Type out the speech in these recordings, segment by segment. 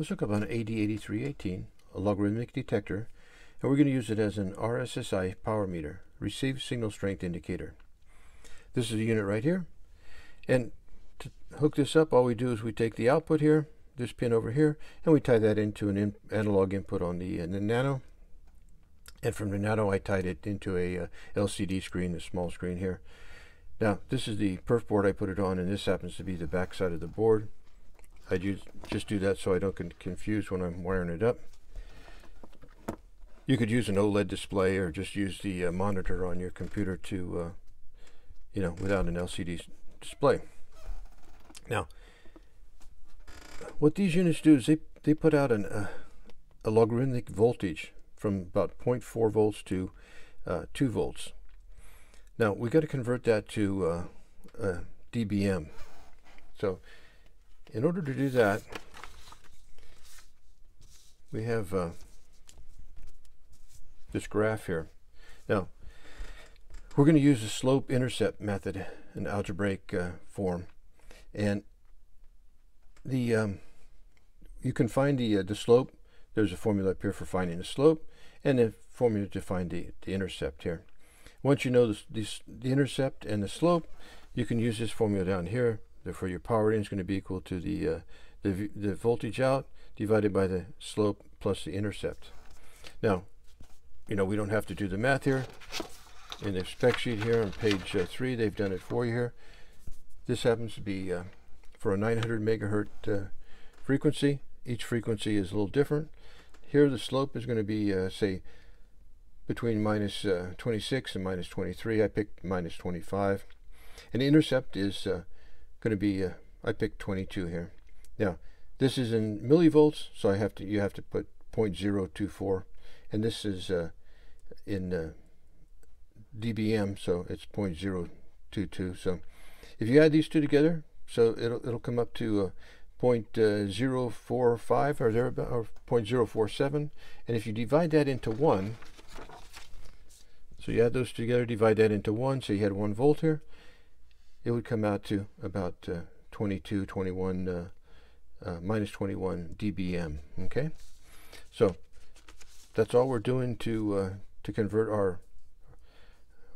Let's look up on AD8318, a logarithmic detector, and we're going to use it as an RSSI power meter, received signal strength indicator. This is a unit right here, and to hook this up, all we do is we take the output here, this pin over here, and we tie that into an in analog input on the, uh, the nano. And from the nano, I tied it into a uh, LCD screen, the small screen here. Now, this is the perf board I put it on, and this happens to be the back side of the board. I just do that so I don't get confused when I'm wiring it up. You could use an OLED display or just use the uh, monitor on your computer to, uh, you know, without an LCD display. Now, what these units do is they, they put out an, uh, a logarithmic voltage from about 0.4 volts to uh, 2 volts. Now, we got to convert that to uh, dBm. So in order to do that, we have uh, this graph here. Now, we're going to use the slope-intercept method in algebraic uh, form. And the um, you can find the, uh, the slope. There's a formula up here for finding the slope and a formula to find the, the intercept here. Once you know this, the intercept and the slope, you can use this formula down here Therefore, your power rating is going to be equal to the, uh, the, the voltage out divided by the slope plus the intercept. Now, you know, we don't have to do the math here. In the spec sheet here on page uh, 3, they've done it for you here. This happens to be uh, for a 900 megahertz uh, frequency. Each frequency is a little different. Here the slope is going to be, uh, say, between minus, uh, 26 and minus 23. I picked minus 25. And the intercept is going to be, uh, I picked 22 here. Now, this is in millivolts, so I have to, you have to put 0.024, and this is uh, in uh, dBm, so it's 0.022. So if you add these two together, so it'll, it'll come up to uh, 0.045 or there or 0.047, and if you divide that into 1, so you add those together, divide that into 1, so you had 1 volt here, it would come out to about uh, 22, 21, uh, uh, minus 21 dBm. Okay, so that's all we're doing to uh, to convert our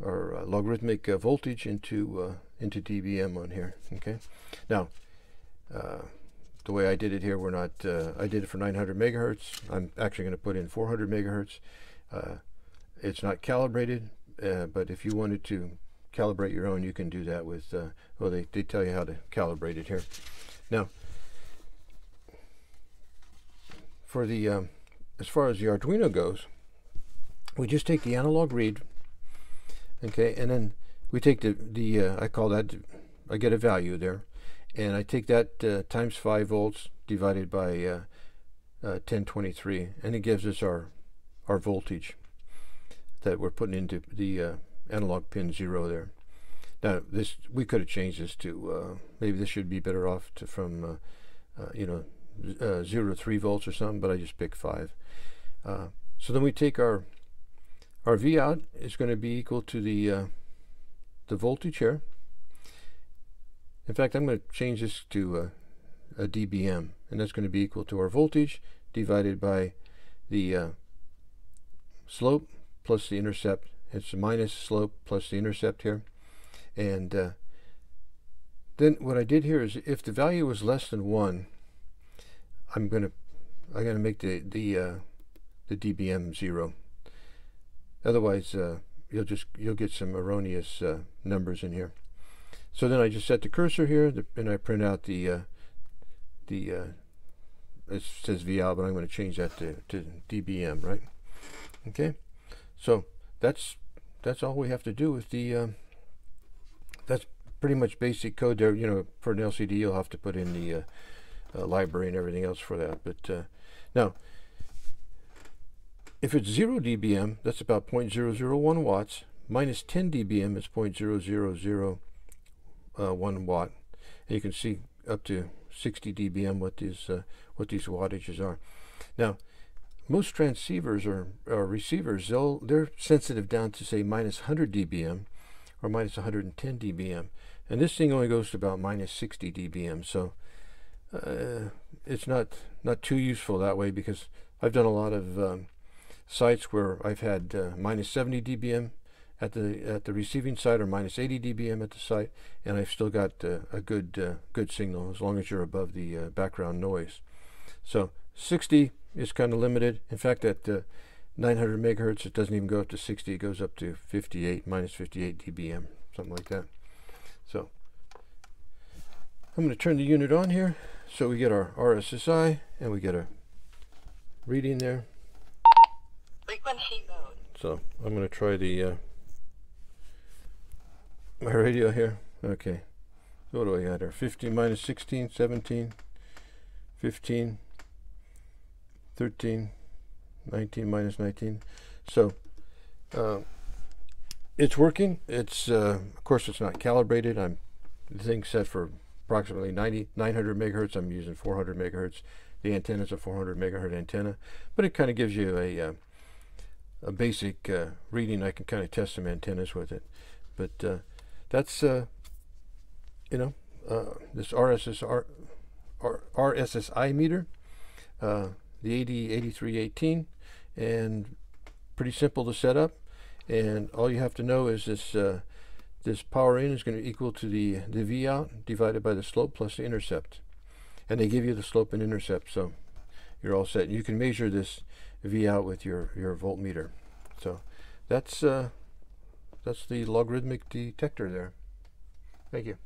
our uh, logarithmic voltage into into dBm on here. Okay, now the way I did it here, we're not. I did it for 900 megahertz. I'm actually going to put in 400 megahertz. it's not calibrated, but if you wanted to calibrate your own, you can do that with, uh, well, they, they tell you how to calibrate it here. Now, for the, um, as far as the Arduino goes, we just take the analog read, okay, and then we take the, the uh, I call that, I get a value there, and I take that uh, times 5 volts divided by uh, 1023, uh, and it gives us our, our voltage that we're putting into the uh, analog pin zero there. Now this we could have changed this to uh, maybe this should be better off to from uh, uh, you know uh, zero to three volts or something, but I just picked five. Uh, so then we take our our V out is going to be equal to the the voltage here. In fact, I'm going to change this to a dBm, and that's going to be equal to our voltage divided by the slope plus the intercept it's the minus slope plus the intercept here. And uh, then what I did here is if the value was less than 1, I'm going to I'm to make the the uh, the dBm 0. Otherwise, uh, you'll just you'll get some erroneous uh, numbers in here. So then I just set the cursor here, and I print out the uh, the uh, it says VL, but I'm going to change that to, to dBm, right? Okay, so that's that's all we have to do with the um, that's pretty much basic code there you know for an LCD you'll have to put in the uh, uh, library and everything else for that but uh, now if it's 0 dBm that's about 0.001 watts minus 10 dBm is 0.0001 uh, watt. And you can see up to 60 dBm what these uh, what these wattages are. Now most transceivers or, or receivers, they'll, they're sensitive down to say minus 100 dBm or minus 110 dBm. And this thing only goes to about minus 60 dBm. So uh, it's not not too useful that way because I've done a lot of um, sites where I've had uh, minus 70 dBm at the at the receiving side or minus 80 dBm at the site, and I've still got uh, a good uh, good signal as long as you're above the uh, background noise. So 60 is kind of limited. In fact, at uh, 900 megahertz, it doesn't even go up to 60. It goes up to 58 minus 58 dBm, something like that. So I'm going to turn the unit on here. So we get our RSSI and we get a reading there. Frequency mode. So I'm going to try the uh, my radio here. Okay. So what do I got here? 15 minus 16, 17, 15, 13, 19 minus 19. So uh, it's working. It's uh, of course it's not calibrated. I'm the thing's set for approximately 90, 900 megahertz. I'm using 400 megahertz. The antenna is a 400 megahertz antenna, but it kind of gives you a uh, a basic uh, reading. I can kind of test some antennas with it, but uh, that's uh, you know this RSSR RSSI meter, the AD8318, and pretty simple to set up. And all you have to know is this uh, this power in is going to equal to the, the V out divided by the slope plus the intercept. And they give you the slope and intercept, so you're all set. You can measure this V out with your, your voltmeter. So that's, uh, that's the logarithmic detector there. Thank you.